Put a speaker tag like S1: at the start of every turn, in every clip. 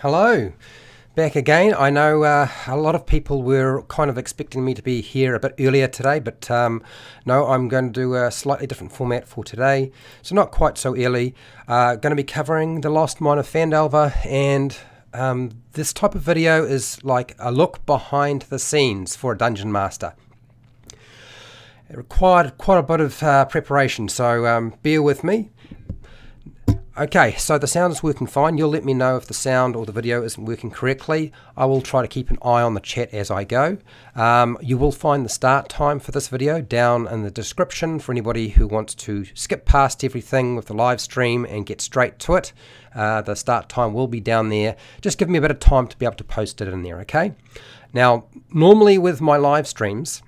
S1: Hello, back again. I know uh, a lot of people were kind of expecting me to be here a bit earlier today, but um, no, I'm going to do a slightly different format for today. So not quite so early. Uh, going to be covering the Lost Mine of Phandelver, and um, this type of video is like a look behind the scenes for a dungeon master. It required quite a bit of uh, preparation, so um, bear with me. Okay, so the sound is working fine. You'll let me know if the sound or the video isn't working correctly. I will try to keep an eye on the chat as I go. Um, you will find the start time for this video down in the description for anybody who wants to skip past everything with the live stream and get straight to it. Uh, the start time will be down there. Just give me a bit of time to be able to post it in there, okay? Now, normally with my live streams,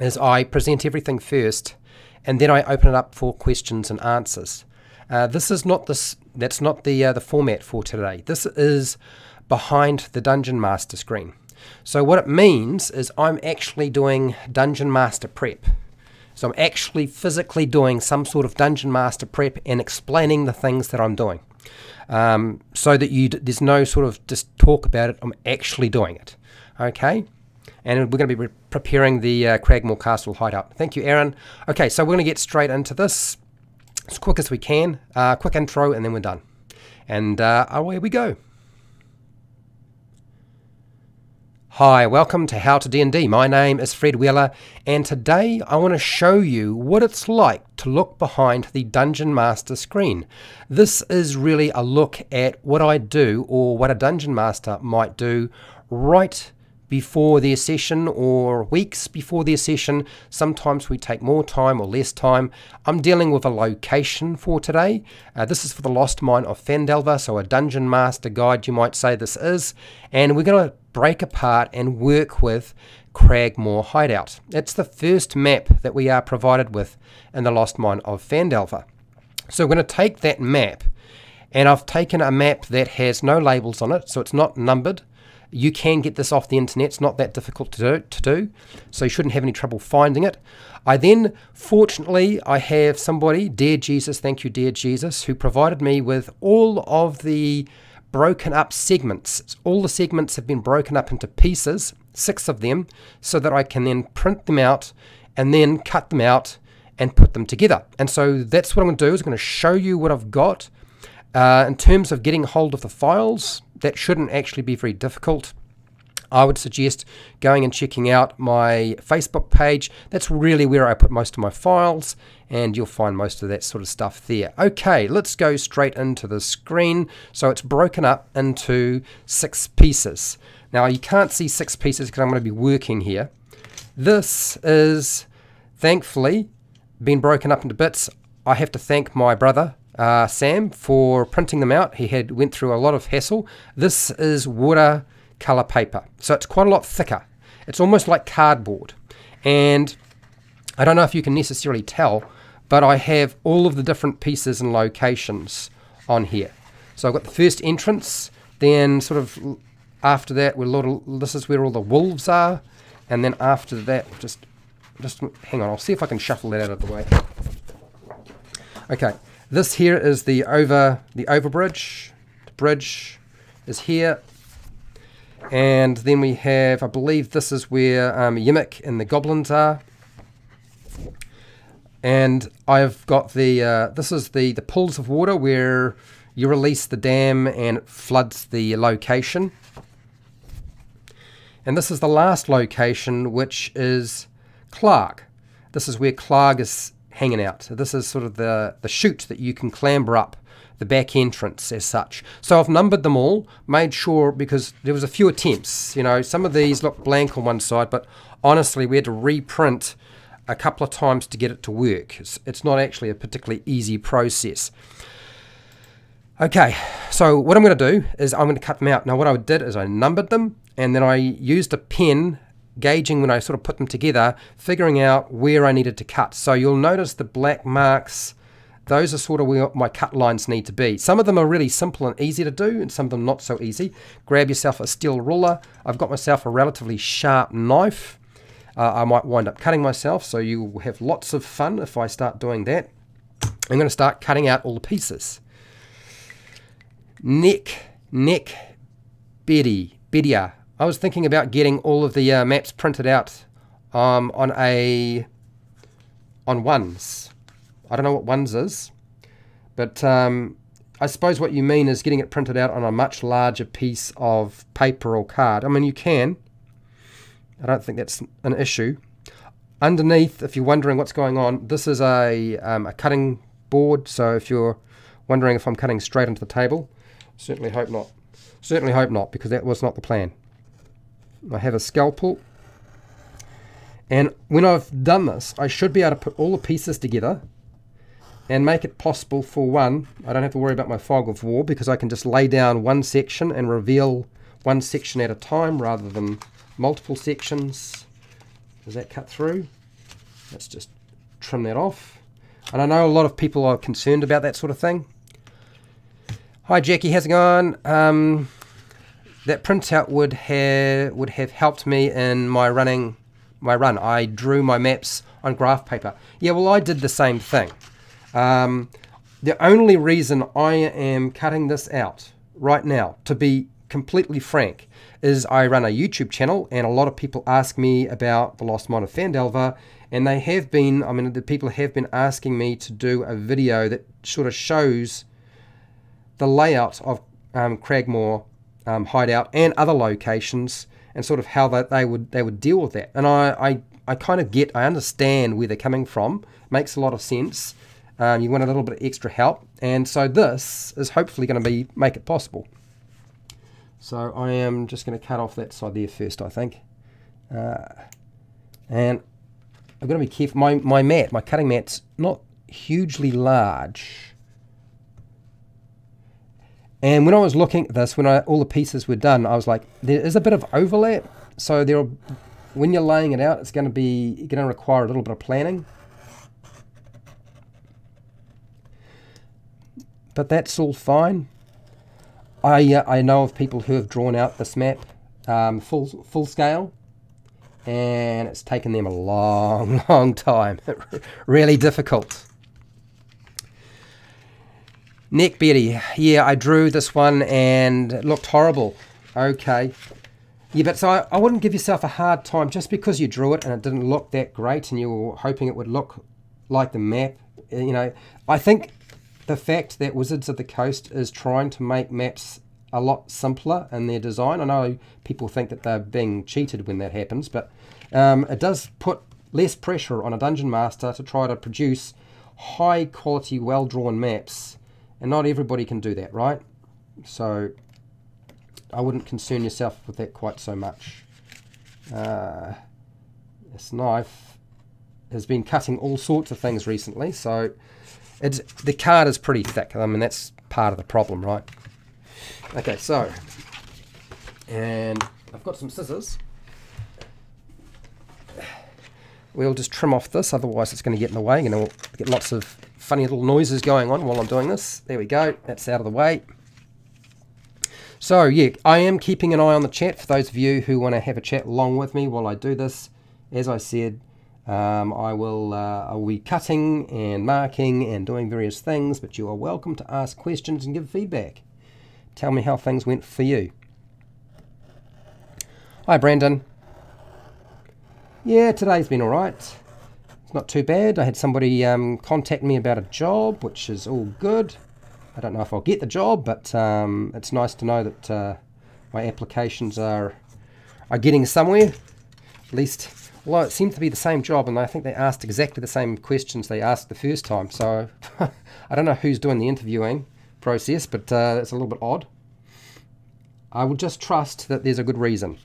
S1: is I present everything first and then I open it up for questions and answers. Uh, this is not this. That's not the uh, the format for today. This is behind the Dungeon Master screen. So what it means is I'm actually doing Dungeon Master prep. So I'm actually physically doing some sort of Dungeon Master prep and explaining the things that I'm doing. Um, so that you there's no sort of just talk about it. I'm actually doing it. Okay. And we're going to be preparing the uh, Cragmaw Castle hideout. Thank you, Aaron. Okay, so we're going to get straight into this as quick as we can. Uh, quick intro, and then we're done. And uh, away we go. Hi, welcome to How to D&D. My name is Fred Wheeler, and today I want to show you what it's like to look behind the Dungeon Master screen. This is really a look at what I do, or what a Dungeon Master might do, right before their session or weeks before their session. Sometimes we take more time or less time. I'm dealing with a location for today. Uh, this is for the Lost Mine of Phandelver, so a Dungeon Master guide you might say this is. And we're going to break apart and work with Cragmaw Hideout. It's the first map that we are provided with in the Lost Mine of Phandelver. So we're going to take that map and I've taken a map that has no labels on it, so it's not numbered. You can get this off the internet. It's not that difficult to do, to do, so you shouldn't have any trouble finding it. I then, fortunately, I have somebody, dear Jesus, thank you, dear Jesus, who provided me with all of the broken up segments. All the segments have been broken up into pieces, six of them, so that I can then print them out and then cut them out and put them together. And so that's what I'm going to do is I'm going to show you what I've got. Uh, in terms of getting hold of the files, that shouldn't actually be very difficult. I would suggest going and checking out my Facebook page. That's really where I put most of my files, and you'll find most of that sort of stuff there. Okay, let's go straight into the screen. So it's broken up into six pieces. Now you can't see six pieces because I'm going to be working here. This is thankfully been broken up into bits. I have to thank my brother uh, Sam for printing them out. He had went through a lot of hassle. This is watercolor paper, so it's quite a lot thicker. It's almost like cardboard, and I don't know if you can necessarily tell, but I have all of the different pieces and locations on here. So I've got the first entrance, then sort of after that, we're little, this is where all the wolves are, and then after that, just just hang on, I'll see if I can shuffle that out of the way. Okay, this here is the over the overbridge. The bridge is here. And then we have, I believe this is where um, Yeemik and the goblins are. And I've got the, uh, this is the, the pools of water where you release the dam and it floods the location. And this is the last location, which is Klarg. This is where Klarg is hanging out. So this is sort of the, the chute that you can clamber up, the back entrance as such. So I've numbered them all, made sure, because there was a few attempts. You know, some of these look blank on one side, but honestly, we had to reprint a couple of times to get it to work. It's, it's not actually a particularly easy process. Okay, so what I'm going to do is I'm going to cut them out. Now what I did is I numbered them and then I used a pen gauging when I sort of put them together, figuring out where I needed to cut. So you'll notice the black marks, those are sort of where my cut lines need to be. Some of them are really simple and easy to do, and some of them not so easy. Grab yourself a steel ruler. I've got myself a relatively sharp knife. Uh, I might wind up cutting myself, so you will have lots of fun if I start doing that. I'm going to start cutting out all the pieces. Neck, neck, Betty, Bedia. I was thinking about getting all of the uh, maps printed out um, on a on ones. I don't know what ones is, but um, I suppose what you mean is getting it printed out on a much larger piece of paper or card. I mean, you can. I don't think that's an issue. Underneath, if you're wondering what's going on, this is a, um, a cutting board. So if you're wondering if I'm cutting straight into the table, certainly hope not. Certainly hope not, because that was not the plan. I have a scalpel. And when I've done this, I should be able to put all the pieces together and make it possible for one, I don't have to worry about my fog of war because I can just lay down one section and reveal one section at a time rather than multiple sections. Does that cut through? Let's just trim that off. And I know a lot of people are concerned about that sort of thing. Hi Jackie, how's it going? Um, that printout would have would have helped me in my running my run. I drew my maps on graph paper. Yeah, well I did the same thing. Um, the only reason I am cutting this out right now, to be completely frank, is I run a YouTube channel and a lot of people ask me about the Lost Mine of Phandelver and they have been, I mean, the people have been asking me to do a video that sort of shows the layout of um, Cragmaw um, hideout and other locations and sort of how that they would they would deal with that. And I, I, I kind of get, I understand where they're coming from. Makes a lot of sense. Um, you want a little bit of extra help, and so this is hopefully going to be make it possible. So I am just going to cut off that side there first, I think. Uh, and I've got to be careful. My, my mat, my cutting mat's not hugely large. And when I was looking at this, when I, all the pieces were done, I was like, there is a bit of overlap. So there, are, when you're laying it out, it's going to be going to require a little bit of planning. But that's all fine. I uh, I know of people who have drawn out this map um, full full scale, and it's taken them a long, long time. really difficult. Nick Betty, yeah, I drew this one and it looked horrible. Okay. Yeah, but so I, I wouldn't give yourself a hard time just because you drew it and it didn't look that great and you were hoping it would look like the map. You know, I think the fact that Wizards of the Coast is trying to make maps a lot simpler in their design. I know people think that they're being cheated when that happens, but um, it does put less pressure on a dungeon master to try to produce high quality, well drawn maps, and not everybody can do that, right? So I wouldn't concern yourself with that quite so much. Uh, this knife has been cutting all sorts of things recently, so it's, the card is pretty thick. I mean, that's part of the problem, right? Okay, so, and I've got some scissors. We'll just trim off this, otherwise it's going to get in the way, and we'll get lots of funny little noises going on while I'm doing this. There we go, that's out of the way. So, yeah, I am keeping an eye on the chat for those of you who want to have a chat along with me while I do this. As I said, um, I will uh, I will be cutting and marking and doing various things, but you are welcome to ask questions and give feedback. Tell me how things went for you. Hi, Brandon. Yeah, today's been alright. It's not too bad. I had somebody um, contact me about a job, which is all good. I don't know if I'll get the job, but um, it's nice to know that uh, my applications are are getting somewhere. At least well, it seemed to be the same job, and I think they asked exactly the same questions they asked the first time. So I don't know who's doing the interviewing process, but uh, it's a little bit odd. I will just trust that there's a good reason.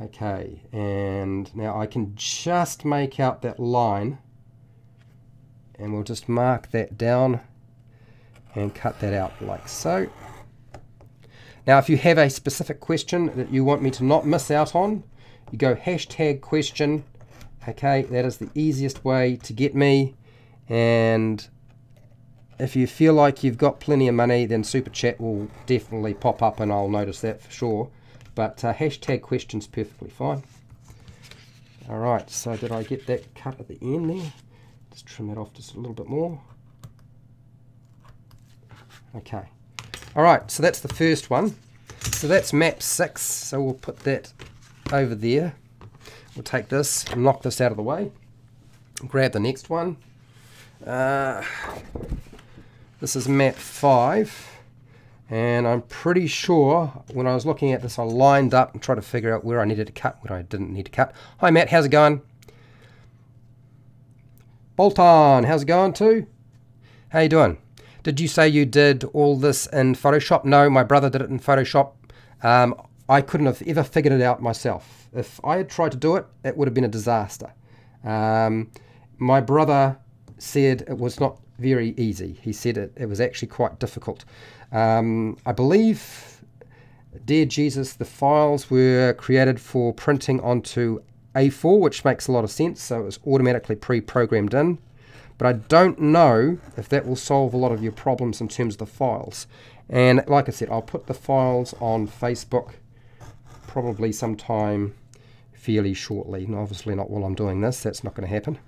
S1: Okay, and now I can just make out that line, and we'll just mark that down and cut that out like so. Now, if you have a specific question that you want me to not miss out on, you go hashtag question. Okay, that is the easiest way to get me. And if you feel like you've got plenty of money, then Super Chat will definitely pop up and I'll notice that for sure. But uh, hashtag question's perfectly fine. Alright, so did I get that cut at the end there? Just trim that off just a little bit more. Okay. Alright, so that's the first one. So that's map 6, so we'll put that over there. We'll take this and knock this out of the way. Grab the next one. Uh, this is map 5. And I'm pretty sure when I was looking at this, I lined up and tried to figure out where I needed to cut, where I didn't need to cut. Hi Matt, how's it going? Bolton, how's it going too? How you doing? Did you say you did all this in Photoshop? No, my brother did it in Photoshop. Um, I couldn't have ever figured it out myself. If I had tried to do it, it would have been a disaster. Um, my brother said it was not very easy. He said it, it was actually quite difficult. Um, I believe, dear Jesus, the files were created for printing onto A4, which makes a lot of sense, so it was automatically pre-programmed in. But I don't know if that will solve a lot of your problems in terms of the files. And like I said, I'll put the files on Facebook probably sometime fairly shortly. And obviously not while I'm doing this, that's not going to happen.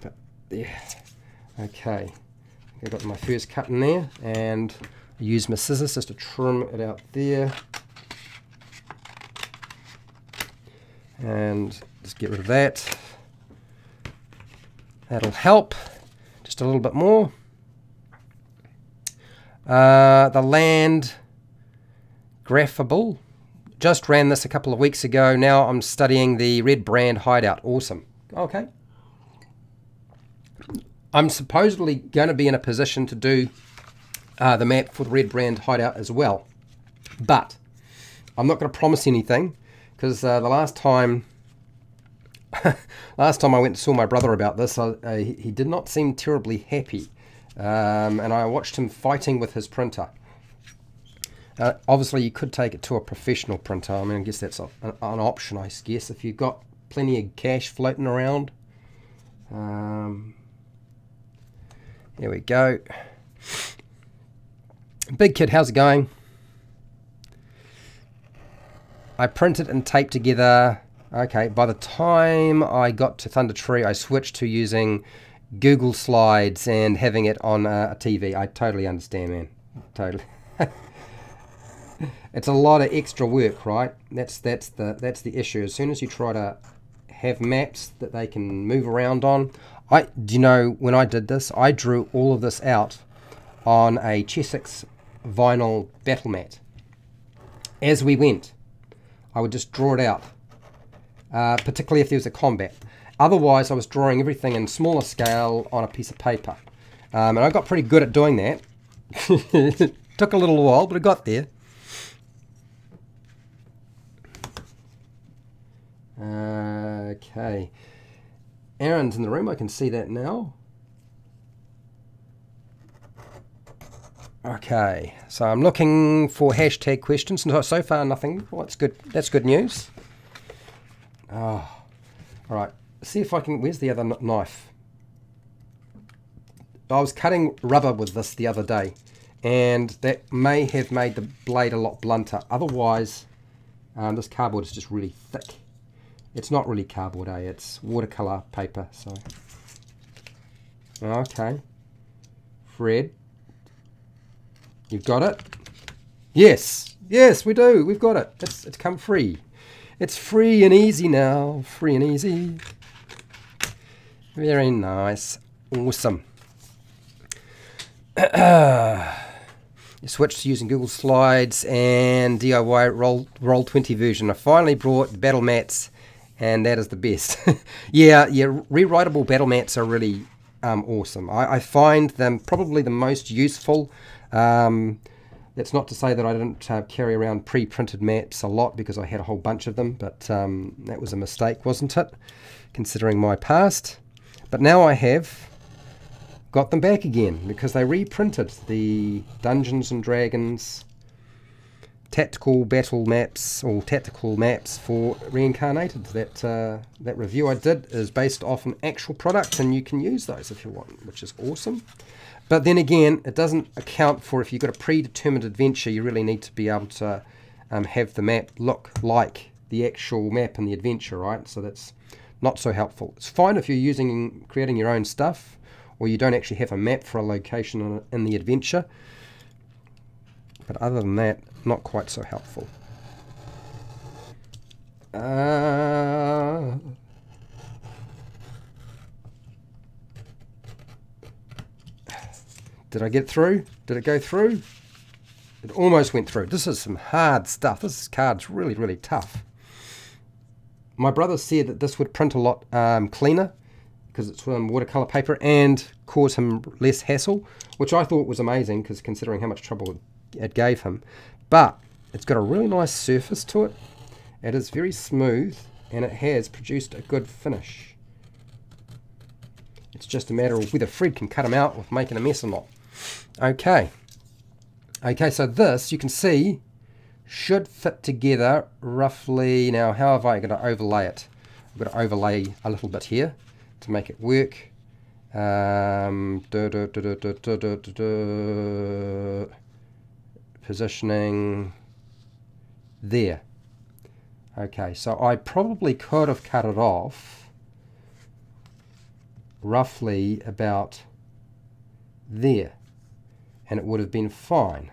S1: But yeah, okay. I got my first cut in there and I use my scissors just to trim it out there. And just get rid of that. That'll help just a little bit more. Uh, the land graphable. Just ran this a couple of weeks ago. Now I'm studying the Redbrand hideout. Awesome. Okay. I'm supposedly going to be in a position to do uh, the map for the Redbrand hideout as well. But I'm not going to promise anything because uh, the last time last time I went and saw my brother about this, I, uh, he, he, did not seem terribly happy. Um, and I watched him fighting with his printer. Uh, obviously, you could take it to a professional printer. I mean, I guess that's a, an, an, option, I guess, if you've got plenty of cash floating around. Um, here we go. Big Kid, how's it going? I printed and taped together. Okay, by the time I got to Thundertree, I switched to using Google Slides and having it on a, a TV. I totally understand, man. Totally. it's a lot of extra work, right? That's that's the that's the issue. As soon as you try to have maps that they can move around on, I do you know when I did this, I drew all of this out on a Chessex vinyl battle mat. As we went, I would just draw it out, uh, particularly if there was a combat. Otherwise, I was drawing everything in smaller scale on a piece of paper. Um, and I got pretty good at doing that. Took a little while, but I got there. Okay. Aaron's in the room. I can see that now. Okay, so I'm looking for hashtag questions. No, so far nothing. Well, that's good. That's good news. Oh, all right. See if I can. Where's the other knife? I was cutting rubber with this the other day, and that may have made the blade a lot blunter. Otherwise, um, this cardboard is just really thick. It's not really cardboard, eh? It's watercolor paper. So, okay, Fred, you've got it. Yes, yes, we do. We've got it. It's it's come free. It's free and easy now. Free and easy. Very nice. Awesome. you switched to using Google Slides and DIY Roll Roll20 version. I finally brought battle mats and that is the best. yeah, yeah, rewritable battle mats are really um, awesome. I, I, find them probably the most useful. Um, that's not to say that I didn't uh, carry around pre-printed maps a lot because I had a whole bunch of them, but um, that was a mistake, wasn't it? Considering my past. But now I have got them back again because they reprinted the Dungeons and Dragons tactical battle maps or tactical maps for reincarnated. That uh, that review I did is based off an actual product, and you can use those if you want, which is awesome. But then again, it doesn't account for if you've got a predetermined adventure. You really need to be able to um, have the map look like the actual map in the adventure, right? So that's not so helpful. It's fine if you're using creating your own stuff, or you don't actually have a map for a location in, in the adventure But other than that, not quite so helpful. Uh, did I get through? Did it go through? It almost went through. This is some hard stuff. This card's really, really tough. My brother said that this would print a lot um, cleaner because it's um, watercolor paper and cause him less hassle, which I thought was amazing because considering how much trouble it gave him. But it's got a really nice surface to it. It is very smooth and it has produced a good finish. It's just a matter of whether Fred can cut them out with making a mess or not. Okay. Okay, so this, you can see, should fit together roughly. Now, how have I got to overlay it? I've got to overlay a little bit here to make it work. Um, positioning there. Okay, so I probably could have cut it off roughly about there and it would have been fine.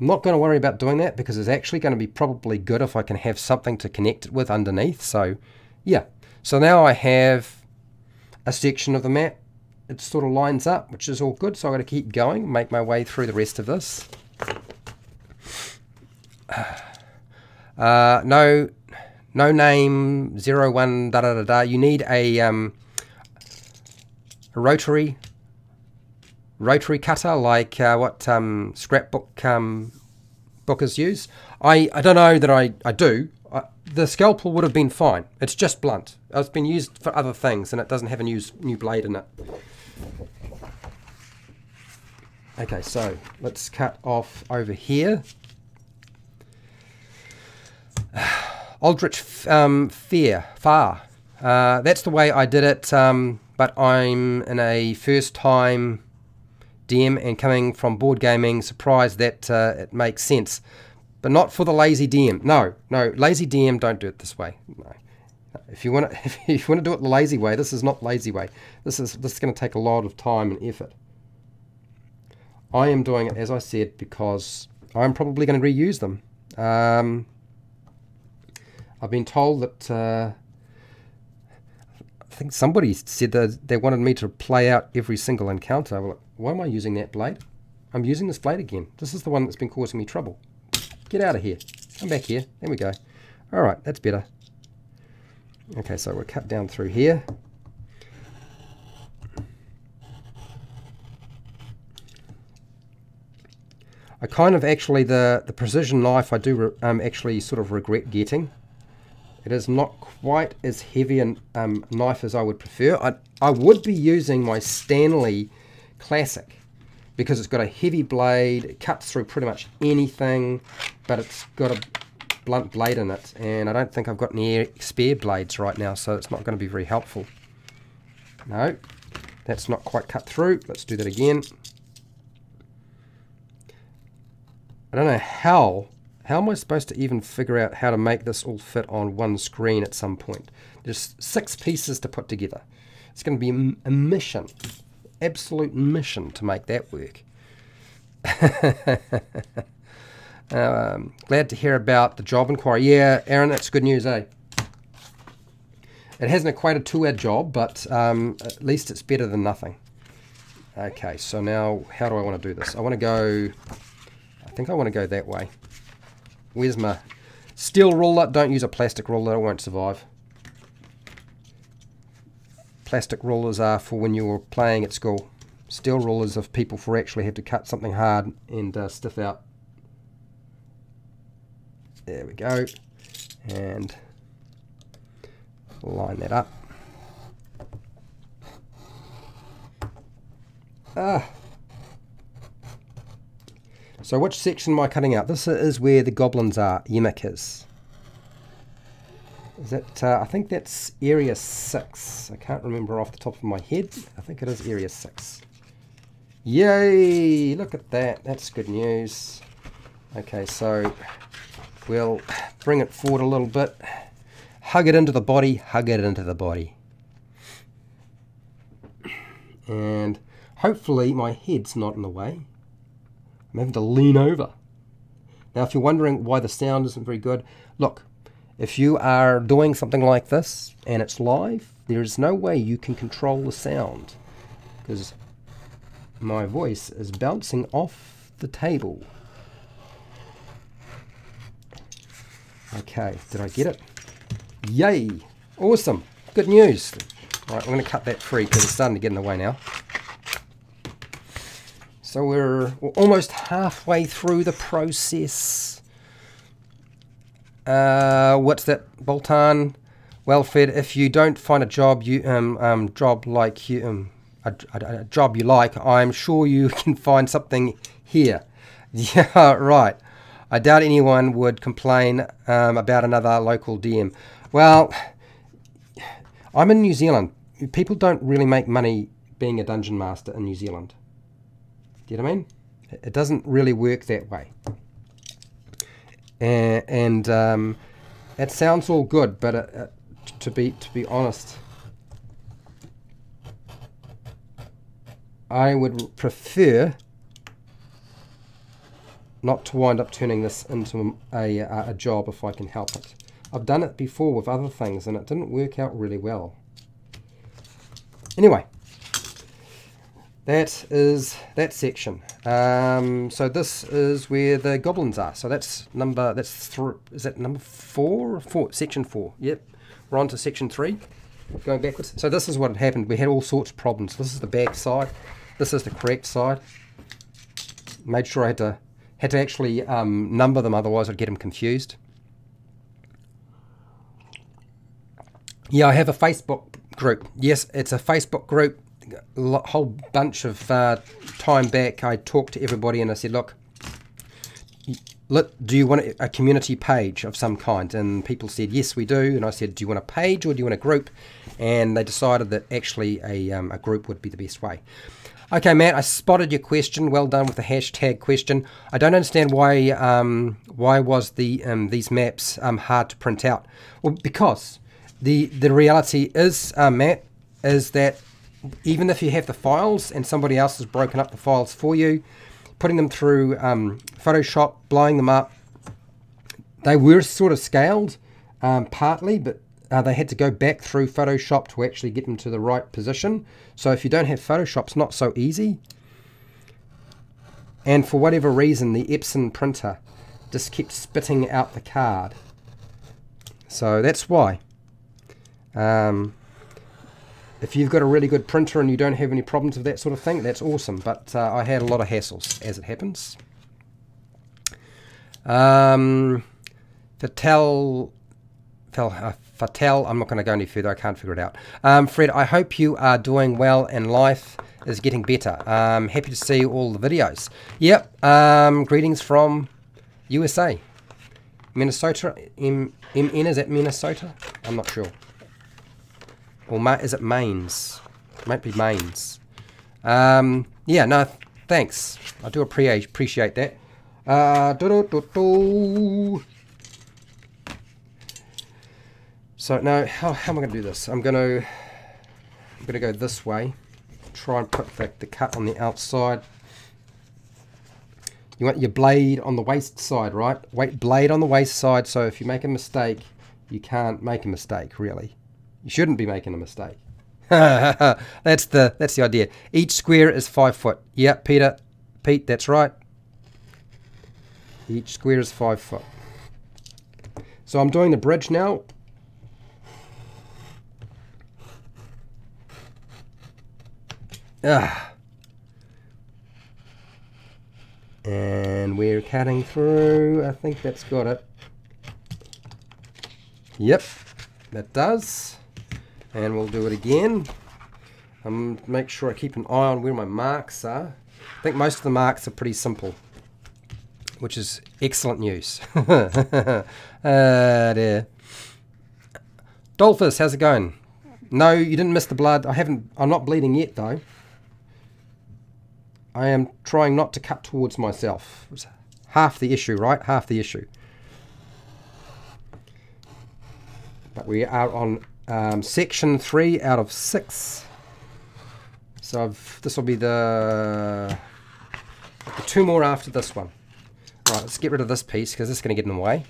S1: I'm not going to worry about doing that because it's actually going to be probably good if I can have something to connect it with underneath. So yeah, so now I have a section of the map. It sort of lines up, which is all good. So I've got to keep going, make my way through the rest of this. Uh, no, no name, zero one, da da da da. You need a, um, a rotary rotary cutter like uh, what um, scrapbook um, bookers use. I, I don't know that I, I do. I, the scalpel would have been fine. It's just blunt. It's been used for other things and it doesn't have a new, new blade in it. Okay, so let's cut off over here. Aldrich um, Fair, Far. Uh, that's the way I did it, um, but I'm in a first time DM and coming from board gaming, surprised that uh, it makes sense. But not for the lazy DM. No, no, lazy DM don't do it this way. No. If you want to, if you want to do it the lazy way, this is not lazy way. This is this is going to take a lot of time and effort. I am doing it as I said because I'm probably going to reuse them. Um, I've been told that uh, I think somebody said that they wanted me to play out every single encounter. Well, why am I using that blade? I'm using this blade again. This is the one that's been causing me trouble. Get out of here. Come back here. There we go. All right, that's better. Okay, so we'll cut down through here. I kind of actually, the, the precision knife I do um, actually sort of regret getting. It is not quite as heavy a um, knife as I would prefer. I, I would be using my Stanley Classic because it's got a heavy blade, it cuts through pretty much anything, but it's got a blunt blade in it, and I don't think I've got any spare blades right now, so it's not going to be very helpful. No, that's not quite cut through. Let's do that again. I don't know how, how am I supposed to even figure out how to make this all fit on one screen at some point? There's six pieces to put together. It's going to be a mission absolute mission to make that work. um, glad to hear about the job inquiry. Yeah, Aaron, that's good news, eh? It hasn't equated to our job, but um, at least it's better than nothing. Okay, so now how do I want to do this? I want to go, I think I want to go that way. Where's my steel ruler? Don't use a plastic ruler, it won't survive plastic rulers are for when you were playing at school. Steel rulers if people for actually have to cut something hard and uh, stiff out. There we go. And line that up. Ah. So which section am I cutting out? This is where the goblins are, Yeemik is. Is that, uh, I think that's area 6. I can't remember off the top of my head. I think it is area 6. Yay! Look at that. That's good news. Okay, so we'll bring it forward a little bit. Hug it into the body. Hug it into the body. And hopefully my head's not in the way. I'm having to lean over. Now, if you're wondering why the sound isn't very good, look, if you are doing something like this and it's live, there is no way you can control the sound because my voice is bouncing off the table. Okay, did I get it? Yay! Awesome! Good news! Right, I'm going to cut that free because it's starting to get in the way now. So we're, we're almost halfway through the process. Uh, what's that, Boltan? Well, Fed, if you don't find a job you um, um job like you um, a, a, a job you like, I'm sure you can find something here. Yeah, right. I doubt anyone would complain um, about another local DM. Well, I'm in New Zealand. People don't really make money being a dungeon master in New Zealand. Do you know what I mean? It doesn't really work that way. And, and um, it sounds all good, but uh, uh, to be to be honest, I would prefer not to wind up turning this into a, a, a job if I can help it. I've done it before with other things and it didn't work out really well. Anyway, that is that section. Um, so this is where the goblins are. So that's number, that's three, is that number four? Four, section four. Yep. We're on to section three, going backwards. So this is what had happened. We had all sorts of problems. This is the back side. This is the correct side. Made sure I had to, had to actually um, number them, otherwise I'd get them confused. Yeah, I have a Facebook group. Yes, it's a Facebook group a whole bunch of uh, time back, I talked to everybody and I said, look, do you want a community page of some kind? And people said, yes, we do. And I said, do you want a page or do you want a group? And they decided that actually a, um, a group would be the best way. Okay, Matt, I spotted your question. Well done with the hashtag question. I don't understand why um, why was the um, these maps um, hard to print out. Well, because the the reality is, uh, Matt, is that even if you have the files and somebody else has broken up the files for you, putting them through um, Photoshop, blowing them up, they were sort of scaled um, partly, but uh, they had to go back through Photoshop to actually get them to the right position. So if you don't have Photoshop, it's not so easy. And for whatever reason, the Epson printer just kept spitting out the card. So that's why. Um, if you've got a really good printer and you don't have any problems with that sort of thing, that's awesome. But uh, I had a lot of hassles, as it happens. Um, Fatel, uh, Fatel, I'm not going to go any further. I can't figure it out. Um, Fred, I hope you are doing well and life is getting better. Um, happy to see all the videos. Yep. Um, greetings from USA. Minnesota. M MN, is that Minnesota? I'm not sure. Or Ma is it Mains? Might be Mains. Um, yeah, no, thanks. I do appreciate appreciate that. Uh, doo -doo -doo so now, how, how am I going to do this? I'm going to I'm going to go this way. Try and put the, the cut on the outside. You want your blade on the waist side, right? Wait, blade on the waist side. So if you make a mistake, you can't make a mistake, really. You shouldn't be making a mistake. that's the that's the idea. Each square is five foot. Yep, Peter, Pete, that's right. Each square is five foot. So I'm doing the bridge now. Ah. And we're cutting through. I think that's got it. Yep, that does and we'll do it again. Um, make sure I keep an eye on where my marks are. I think most of the marks are pretty simple, which is excellent news. uh, there. Dolphus, how's it going? No, you didn't miss the blood. I haven't. I'm not bleeding yet, though. I am trying not to cut towards myself. It's half the issue, right? Half the issue. But we are on um, section 3 out of 6. So I've, this will be the two more after this one. Right, let's get rid of this piece because this is going to get in the way.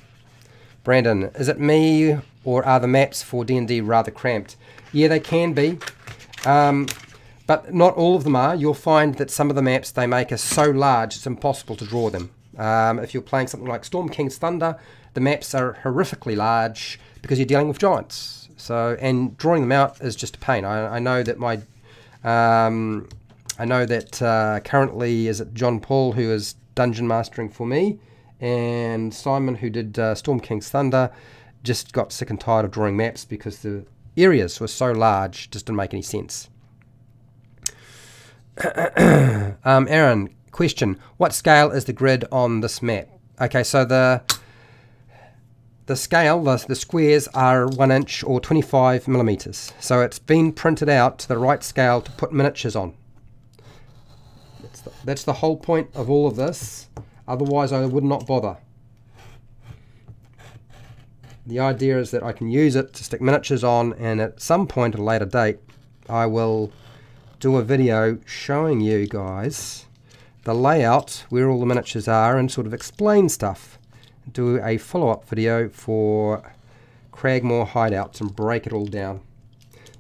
S1: Brandon, is it me or are the maps for D&D rather cramped? Yeah, they can be. Um, but not all of them are. You'll find that some of the maps they make are so large it's impossible to draw them. Um, if you're playing something like Storm King's Thunder, the maps are horrifically large because you're dealing with giants. So and drawing them out is just a pain. I, I know that my um, I know that uh, currently is it John Paul who is dungeon mastering for me, and Simon who did uh, Storm King's Thunder just got sick and tired of drawing maps because the areas were so large, just didn't make any sense. um, Aaron, question: What scale is the grid on this map? Okay, so the the scale, the, the squares are one inch or 25 millimeters. So it's been printed out to the right scale to put miniatures on. That's the, that's the whole point of all of this. Otherwise, I would not bother. The idea is that I can use it to stick miniatures on and at some point at a later date, I will do a video showing you guys the layout, where all the miniatures are and sort of explain stuff do a follow-up video for Cragmaw hideouts and break it all down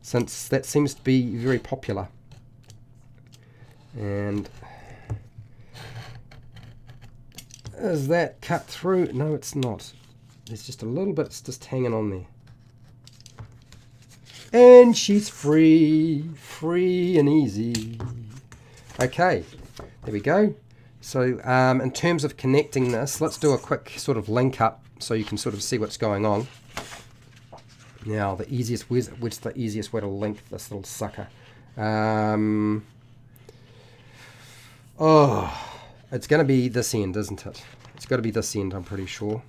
S1: since that seems to be very popular. And is that cut through? No it's not. There's just a little bit it's just hanging on there. And she's free free and easy. Okay there we go so um, in terms of connecting this, let's do a quick sort of link up so you can sort of see what's going on. Now the easiest, which the easiest way to link this little sucker? Um, oh, it's going to be this end, isn't it? It's got to be this end, I'm pretty sure.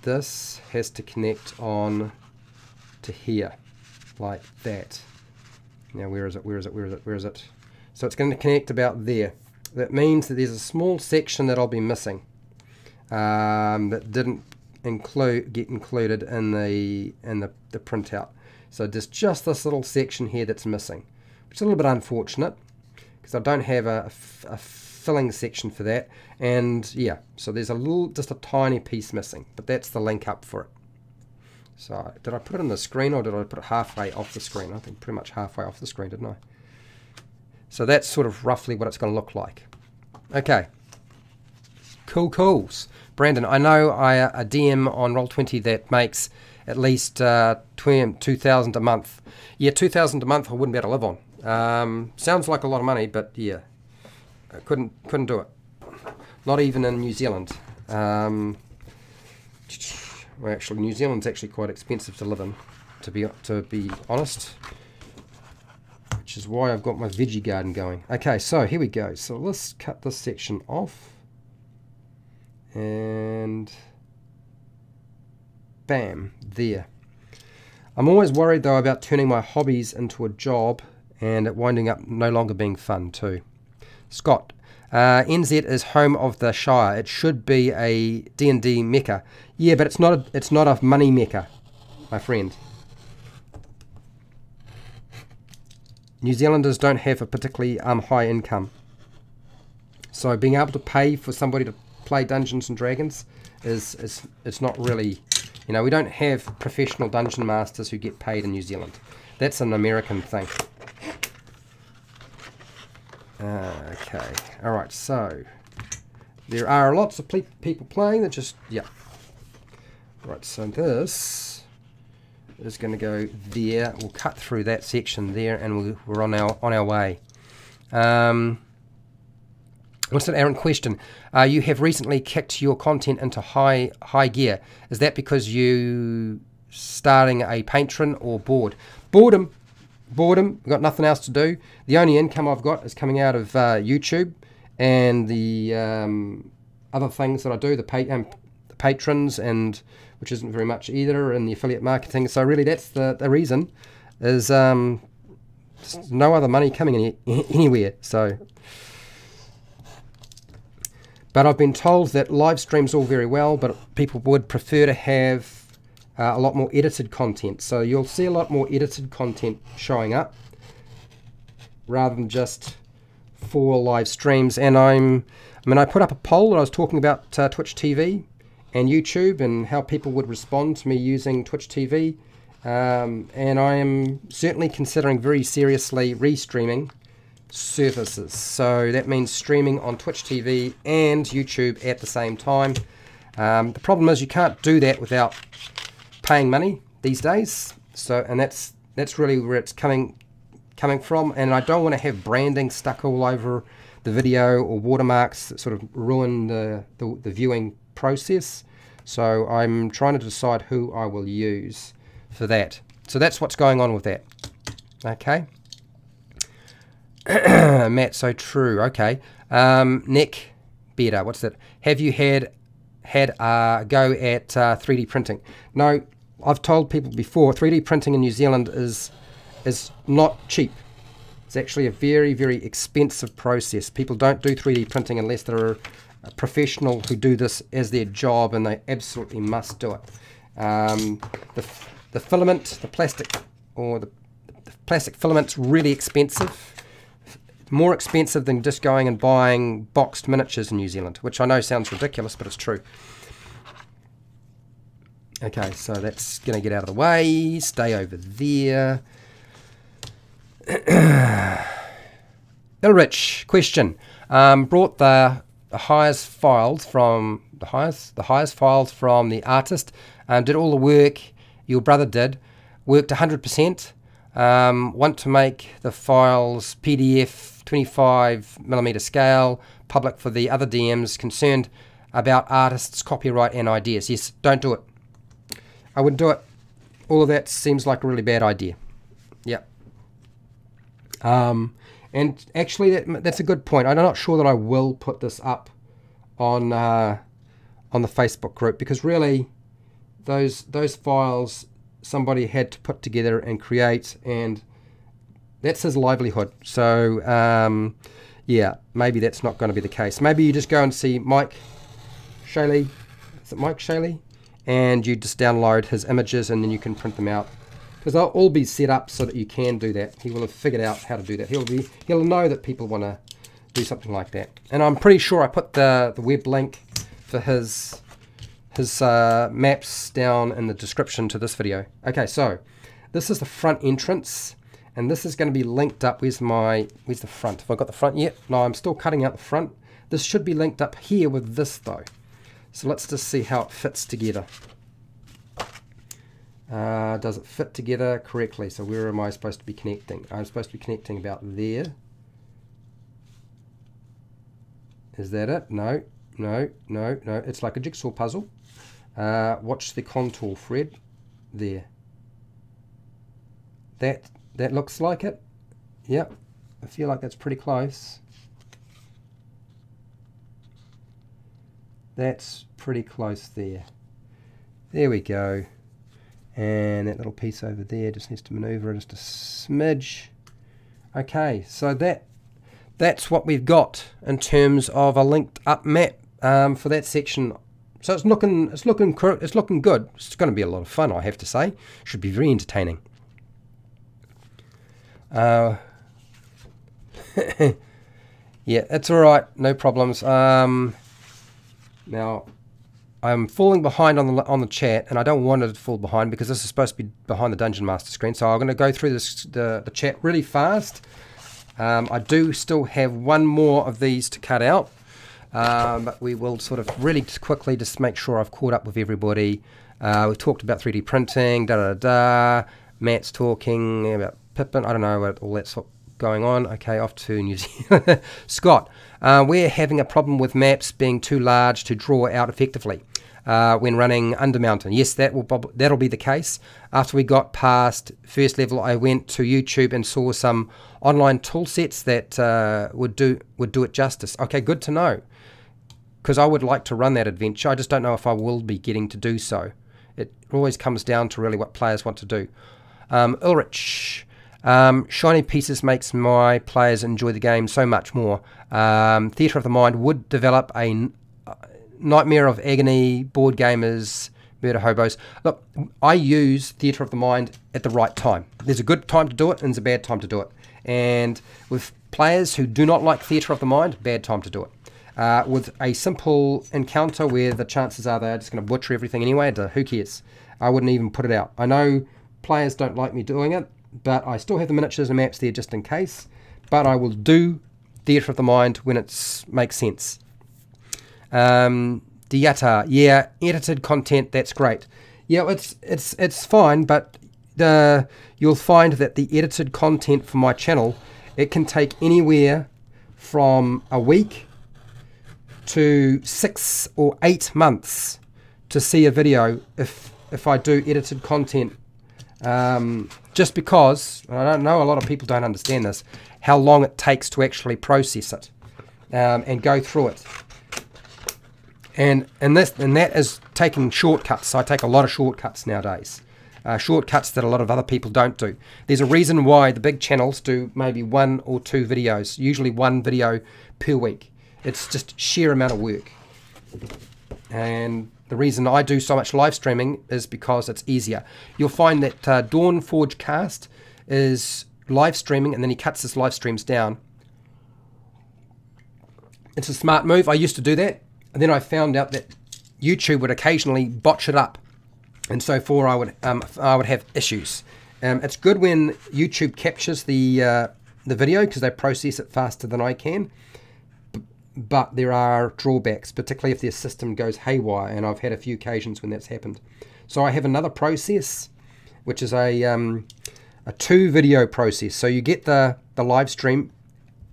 S1: This has to connect on to here, like that. Now where is it, where is it, where is it, where is it? So it's going to connect about there that means that there's a small section that I'll be missing um, that didn't include get included in the in the, the printout. So there's just this little section here that's missing, which is a little bit unfortunate because I don't have a, a, filling section for that. And yeah, so there's a little, just a tiny piece missing, but that's the link up for it. So did I put it on the screen or did I put it halfway off the screen? I think pretty much halfway off the screen, didn't I? So that's sort of roughly what it's going to look like. Okay. Cool cools. Brandon, I know I a DM on Roll20 that makes at least uh, 2000 a month. Yeah, 2000 a month I wouldn't be able to live on. Um, sounds like a lot of money, but yeah, I couldn't couldn't do it. Not even in New Zealand. Um, well, actually, New Zealand's actually quite expensive to live in, to be to be honest which is why I've got my veggie garden going. Okay, so here we go. So let's cut this section off. And bam, there. I'm always worried though about turning my hobbies into a job and it winding up no longer being fun too. Scott, uh, NZ is home of the Shire. It should be a D&D mecca. Yeah, but it's not a, it's not a money mecca, my friend. New Zealanders don't have a particularly um, high income. So being able to pay for somebody to play Dungeons and Dragons is, is it's not really, you know, we don't have professional dungeon masters who get paid in New Zealand. That's an American thing. Okay, all right, so there are lots of people playing that just, yeah. Right, so this is going to go there. We'll cut through that section there, and we are on our on our way. Um, what's that, Aaron? Question: uh, You have recently kicked your content into high high gear. Is that because you starting a Patreon or bored? Boredom. Boredom. We've got nothing else to do. The only income I've got is coming out of uh, YouTube and the um, other things that I do, the, pa- um, the patrons and which isn't very much either, in the affiliate marketing. So really, that's the, the reason is um, no other money coming any, anywhere. So, but I've been told that live streams all very well, but people would prefer to have uh, a lot more edited content. So you'll see a lot more edited content showing up rather than just four live streams. And I'm, I mean, I put up a poll that I was talking about uh, Twitch TV and YouTube and how people would respond to me using Twitch TV. Um, and I am certainly considering very seriously restreaming services. So that means streaming on Twitch TV and YouTube at the same time. Um, the problem is you can't do that without paying money these days. So and that's that's really where it's coming coming from. And I don't want to have branding stuck all over the video or watermarks that sort of ruin the, the, the viewing process. So I'm trying to decide who I will use for that. So that's what's going on with that. Okay. Matt, so true. Okay. Um, Nick Better, what's that? Have you had had a go at uh, 3D printing? No, I've told people before. 3D printing in New Zealand is is not cheap. It's actually a very very expensive process. People don't do 3D printing unless they're a professional who do this as their job, and they absolutely must do it. Um, the the filament, the plastic, or the, the plastic filament's really expensive more expensive than just going and buying boxed miniatures in New Zealand, which I know sounds ridiculous, but it's true. Okay, so that's going to get out of the way. Stay over there. Ulrich, question. Um, brought the, the highest files from the highest the highest files from the artist. Um, did all the work your brother did. Worked 100%. Um, want to make the files PDF 25 millimeter scale, public for the other DMs concerned about artists' copyright and ideas. Yes, don't do it. I wouldn't do it. All of that seems like a really bad idea. Yeah. Um, and actually, that, that's a good point. I'm not sure that I will put this up on uh, on the Facebook group because really, those those files somebody had to put together and create, and that's his livelihood. So, um, yeah, maybe that's not going to be the case. Maybe you just go and see Mike Schley. Is it Mike Schley? And you just download his images and then you can print them out. Because they'll all be set up so that you can do that. He will have figured out how to do that. He'll be he'll know that people want to do something like that. And I'm pretty sure I put the, the web link for his his uh, maps down in the description to this video. Okay, so this is the front entrance and this is going to be linked up. Where's my, where's the front? Have I got the front yet? No, I'm still cutting out the front. This should be linked up here with this though. So let's just see how it fits together. Uh, does it fit together correctly? So where am I supposed to be connecting? I'm supposed to be connecting about there. Is that it? No, no, no, no. It's like a jigsaw puzzle. Uh, watch the contour, Fred. There. That that looks like it. Yep. I feel like that's pretty close. That's pretty close there. There we go. And that little piece over there just needs to maneuver it just a smidge. Okay, so that that's what we've got in terms of a linked up map um, for that section so it's looking, it's looking, it's looking good. It's going to be a lot of fun, I have to say. Should be very entertaining. Uh, yeah, it's all right, no problems. Um, now, I'm falling behind on the on the chat, and I don't want to fall behind because this is supposed to be behind the Dungeon Master screen. So I'm going to go through this the, the chat really fast. Um, I do still have one more of these to cut out. Um, but we will sort of really just quickly just make sure I've caught up with everybody. Uh, we've talked about 3D printing, da da da. Matt's talking about Pippin. I don't know what all that's going on. Okay, off to New Zealand. Scott, uh, we're having a problem with maps being too large to draw out effectively. Uh, when running Undermountain. Yes, that will that'll be the case. After we got past first level, I went to YouTube and saw some online tool sets that uh, would do would do it justice. Okay, good to know because I would like to run that adventure. I just don't know if I will be getting to do so. It always comes down to really what players want to do. Um, Ulrich, um, shiny pieces makes my players enjoy the game so much more. Um, Theatre of the Mind would develop a uh, Nightmare of Agony board gamers murder hobos. Look, I use Theatre of the Mind at the right time. There's a good time to do it and there's a bad time to do it. And with players who do not like theatre of the mind, bad time to do it. Uh, with a simple encounter where the chances are they're just going to butcher everything anyway, who cares? I wouldn't even put it out. I know players don't like me doing it, but I still have the miniatures and maps there just in case. But I will do theatre of the mind when it makes sense. Um, Diata, yeah, edited content, that's great. Yeah, it's it's it's fine, but the you'll find that the edited content for my channel it can take anywhere from a week to six or eight months to see a video if if I do edited content. Um, just because I don't know a lot of people don't understand this, how long it takes to actually process it um, and go through it. And and this and that is taking shortcuts. I take a lot of shortcuts nowadays. Uh, shortcuts that a lot of other people don't do. There's a reason why the big channels do maybe one or two videos, usually one video per week. It's just sheer amount of work. And the reason I do so much live streaming is because it's easier. You'll find that uh, Dawnforged Cast is live streaming and then he cuts his live streams down. It's a smart move. I used to do that. And then I found out that YouTube would occasionally botch it up. And so for I would um, I would have issues. Um, it's good when YouTube captures the uh, the video because they process it faster than I can but there are drawbacks, particularly if the system goes haywire, and I've had a few occasions when that's happened. So I have another process, which is a, um, a two video process. So you get the, the live stream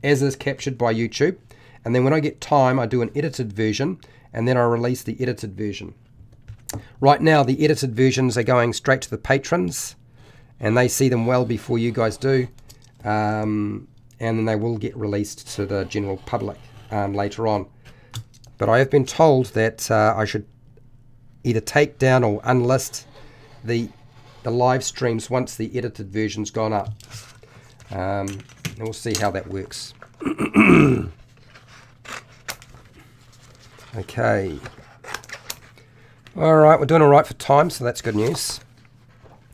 S1: as is captured by YouTube, and then when I get time, I do an edited version, and then I release the edited version. Right now, the edited versions are going straight to the patrons, and they see them well before you guys do, um, and then they will get released to the general public um, later on. But I have been told that uh, I should either take down or unlist the the live streams once the edited version's gone up. Um, and we'll see how that works. okay. All right, we're doing all right for time, so that's good news.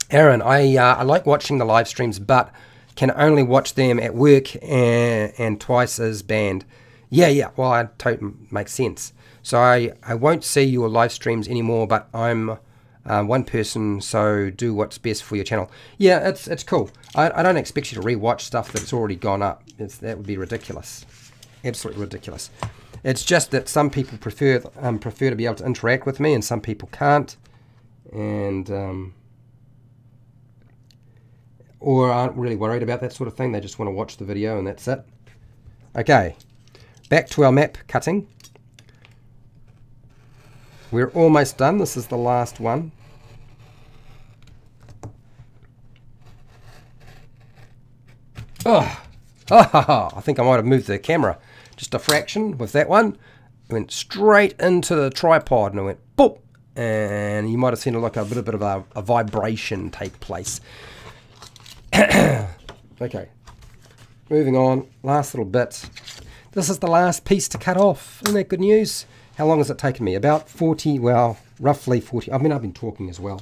S1: Aaron, I uh, I like watching the live streams, but can only watch them at work and, and Twitch as banned. Yeah, yeah. Well, that totally makes sense. So I, I won't see your live streams anymore, but I'm uh, one person, so do what's best for your channel. Yeah, it's it's cool. I, I don't expect you to rewatch stuff that's already gone up. It's, that would be ridiculous. Absolutely ridiculous. It's just that some people prefer um, prefer to be able to interact with me, and some people can't, and um, or aren't really worried about that sort of thing. They just want to watch the video, and that's it. Okay. Back to our map cutting. We're almost done. This is the last one. Oh, oh, I think I might have moved the camera just a fraction with that one. Went straight into the tripod and it went boop. And you might have seen like a little bit of a, a vibration take place. okay, moving on. Last little bit. This is the last piece to cut off. Isn't that good news? How long has it taken me? About 40, well, roughly 40. I mean, I've been talking as well.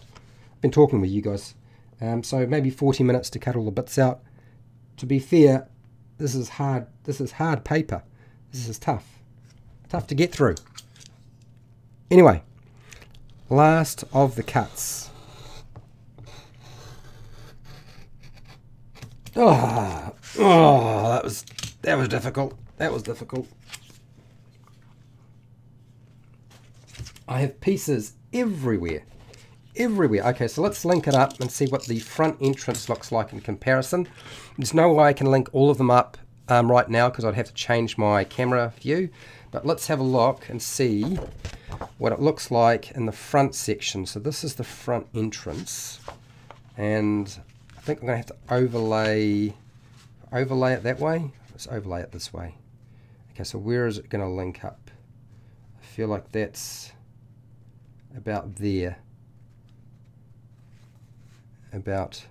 S1: I've been talking with you guys. Um, so maybe 40 minutes to cut all the bits out. To be fair, this is hard. This is hard paper. This is tough. Tough to get through. Anyway, last of the cuts. Oh, oh, that was that was difficult. That was difficult. I have pieces everywhere. Everywhere. Okay, so let's link it up and see what the front entrance looks like in comparison. There's no way I can link all of them up um, right now because I'd have to change my camera view. But let's have a look and see what it looks like in the front section. So this is the front entrance. And I think I'm going to have to overlay, overlay it that way. Let's overlay it this way. Okay, so where is it going to link up? I feel like that's about there. About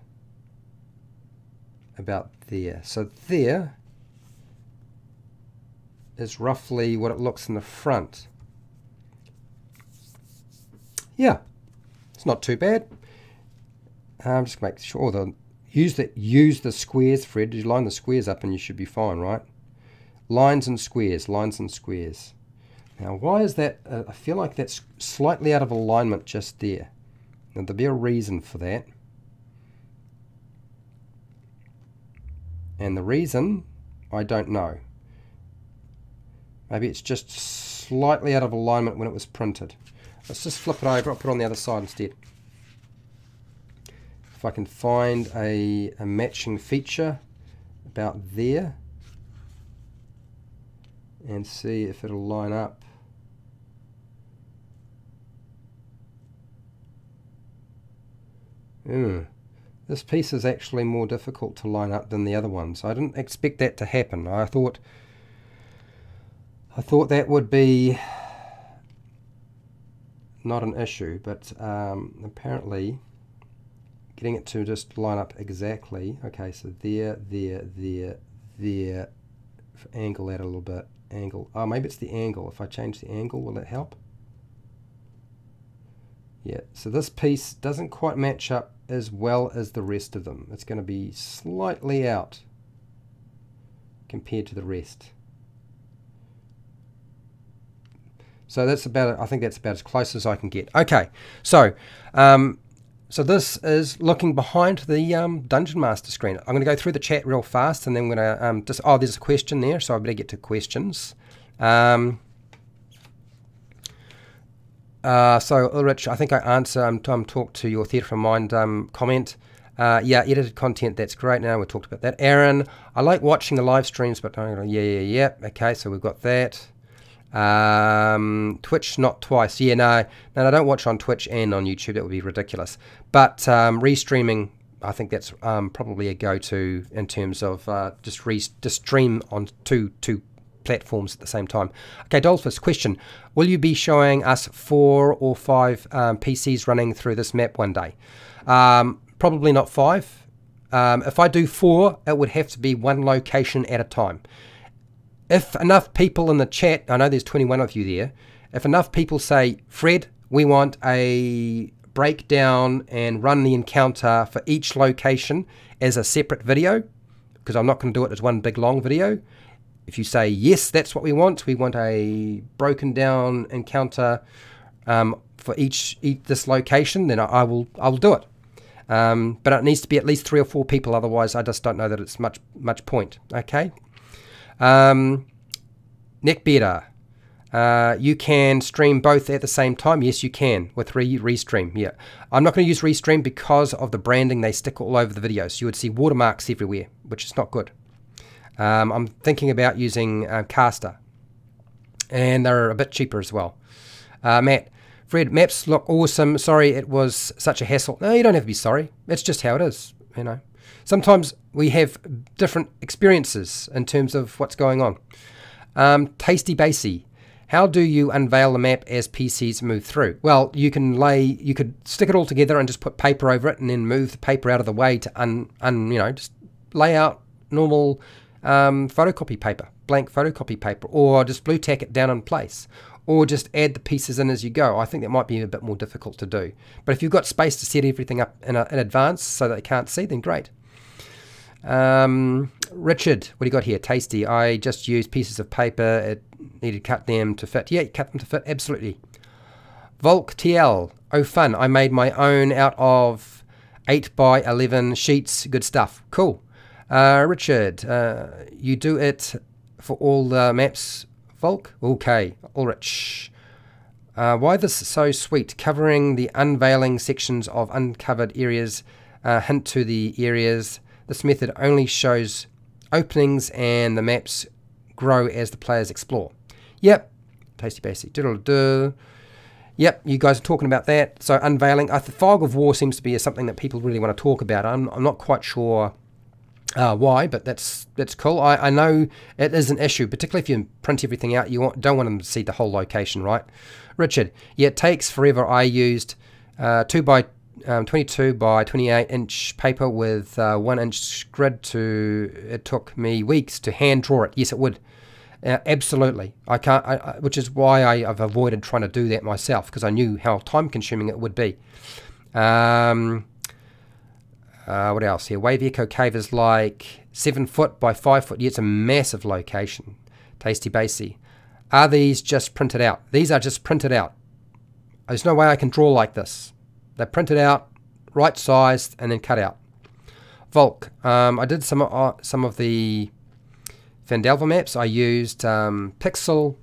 S1: about there. So there is roughly what it looks in the front. Yeah, it's not too bad. I'm um, just make sure the use the, use the squares, Fred. You line the squares up and you should be fine, right? Lines and squares, lines and squares. Now, why is that? Uh, I feel like that's slightly out of alignment just there. Now, there'll be a reason for that. And the reason, I don't know. Maybe it's just slightly out of alignment when it was printed. Let's just flip it over, I'll put it on the other side instead. If I can find a, a matching feature about there and see if it'll line up. Mm. This piece is actually more difficult to line up than the other ones. I didn't expect that to happen. I thought I thought that would be not an issue, but um, apparently getting it to just line up exactly. Okay, so there, there, there, there. Angle that a little bit. Angle. Oh, maybe it's the angle. If I change the angle, will that help? Yeah, so this piece doesn't quite match up as well as the rest of them. It's going to be slightly out compared to the rest. So that's about, I think that's about as close as I can get. Okay, so um, so this is looking behind the um, Dungeon Master screen. I'm going to go through the chat real fast, and then I'm going to um, just. Oh, there's a question there, so I better get to questions. Um, uh, so Ulrich, I think I answer. I'm, I'm talk to your Theatre of Mind um, comment. Uh, yeah, edited content, that's great. Now we talked about that. Aaron, I like watching the live streams, but yeah, yeah, yeah. Okay, so we've got that. Um, Twitch, not twice. Yeah, no, no, I don't watch on Twitch and on YouTube. That would be ridiculous. But um, restreaming, I think that's um, probably a go-to in terms of uh, just re just stream on two two platforms at the same time. Okay, Dolphus, question: Will you be showing us four or five um, PCs running through this map one day? Um, probably not five. Um, if I do four, it would have to be one location at a time if enough people in the chat, I know there's 21 of you there, if enough people say, Fred, we want a breakdown and run the encounter for each location as a separate video, because I'm not going to do it as one big long video. If you say, yes, that's what we want, we want a broken down encounter um, for each, each, this location, then I, will I will do it. Um, but it needs to be at least three or four people, otherwise I just don't know that it's much much point. Okay. Um, Neckbeater. Uh, you can stream both at the same time. Yes, you can with re Restream. Yeah, I'm not going to use Restream because of the branding. They stick all over the videos. You would see watermarks everywhere, which is not good. Um, I'm thinking about using uh, Castr, and they're a bit cheaper as well. Uh, Matt, Fred, maps look awesome. Sorry, it was such a hassle. No, you don't have to be sorry. It's just how it is. You know sometimes we have different experiences in terms of what's going on. Um, tasty Basie. How do you unveil the map as PCs move through? Well, you can lay, you could stick it all together and just put paper over it, and then move the paper out of the way to un, un you know, just lay out normal um, photocopy paper, blank photocopy paper, or just Blu Tack it down in place, or just add the pieces in as you go. I think that might be a bit more difficult to do. But if you've got space to set everything up in, a, in advance so that they can't see, then great. Um, Richard, what do you got here? Tasty. I just used pieces of paper. It needed cut them to fit. Yeah, cut them to fit. Absolutely. Volk TL. Oh, fun. I made my own out of 8 by 11 sheets. Good stuff. Cool. Uh, Richard, uh, you do it for all the maps, Volk? Okay. Ulrich. Uh, why this so sweet? Covering the unveiling sections of uncovered areas. Uh, hint to the areas this method only shows openings and the maps grow as the players explore. Yep, tasty basic. Diddle-doo. Yep, you guys are talking about that. So unveiling, uh, the fog of war seems to be something that people really want to talk about. I'm, I'm not quite sure uh, why, but that's that's cool. I, I know it is an issue, particularly if you print everything out. You want, don't want them to see the whole location, right? Richard, yeah, it takes forever. I used uh, two by um, 22 by 28 inch paper with uh, one inch grid to it took me weeks to hand draw it yes it would uh, absolutely I can't I, I, which is why I, have avoided trying to do that myself because I knew how time consuming it would be um, Uh, what else here? Wave Echo Cave is like 7 foot by 5 foot. Yeah, it's a massive location. Tasty Basey. Are these just printed out? These are just printed out. There's no way I can draw like this. They're printed out, right sized, and then cut out. Volk. Um, I did some uh, some of the Phandelver maps. I used um, Pixel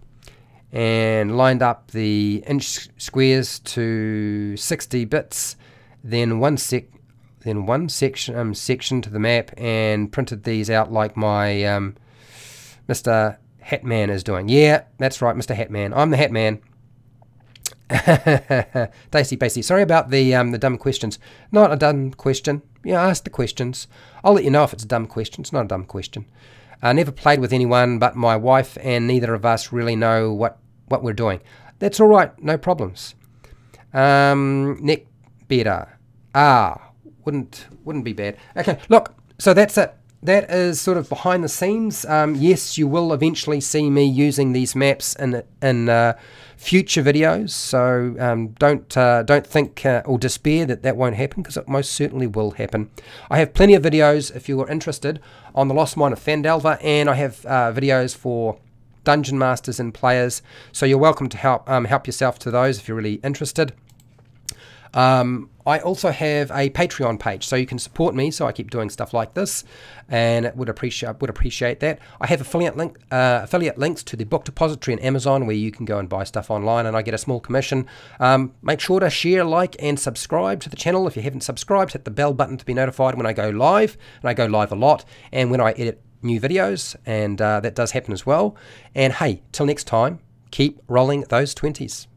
S1: and lined up the inch squares to 60 bits, then one sec, then one section um, section to the map, and printed these out like my um, Mr. Hatman is doing. Yeah, that's right, Mr. Hatman. I'm the Hatman. Daisy Basey. Sorry about the um, the dumb questions. Not a dumb question. Yeah, ask the questions. I'll let you know if it's a dumb question. It's not a dumb question. I never played with anyone but my wife, and neither of us really know what, what we're doing. That's all right, no problems. Um, neck better. Ah, wouldn't wouldn't be bad. Okay, look. So that's it that is sort of behind the scenes. Um, yes, you will eventually see me using these maps in in uh, future videos. So um, don't uh, don't think uh, or despair that that won't happen because it most certainly will happen. I have plenty of videos if you are interested on the Lost Mine of Phandelver, and I have uh, videos for dungeon masters and players. So you're welcome to help um, help yourself to those if you're really interested. Um, I also have a Patreon page, so you can support me. So I keep doing stuff like this, and would appreciate would appreciate that. I have affiliate link uh, affiliate links to the book depository and Amazon, where you can go and buy stuff online, and I get a small commission. Um, make sure to share, like, and subscribe to the channel if you haven't subscribed. Hit the bell button to be notified when I go live, and I go live a lot, and when I edit new videos, and uh, that does happen as well. And hey, till next time, keep rolling those twenties.